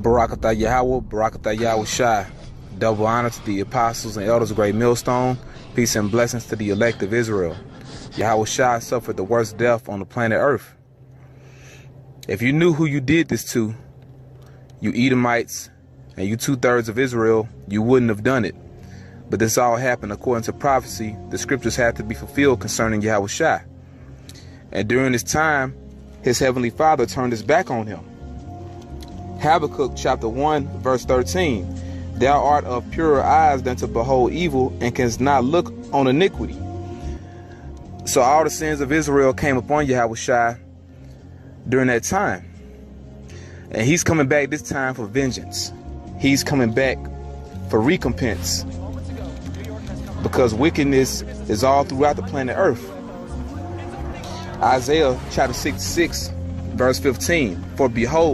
Barakatah Yahawah, Barakatah Yahawashi. Double honor to the apostles and elders of Great Millstone. Peace and blessings to the elect of Israel. Yahawashi suffered the worst death on the planet Earth. If you knew who you did this to, you Edomites and you two thirds of Israel, you wouldn't have done it. But this all happened according to prophecy. The scriptures had to be fulfilled concerning Yahawashi. And during this time, his heavenly father turned his back on him. Habakkuk chapter 1, verse 13. Thou art of purer eyes than to behold evil, and canst not look on iniquity. So all the sins of Israel came upon Yahawashi during that time. And he's coming back this time for vengeance. He's coming back for recompense. Because wickedness is all throughout the planet Earth. Isaiah chapter 66, verse 15. For behold,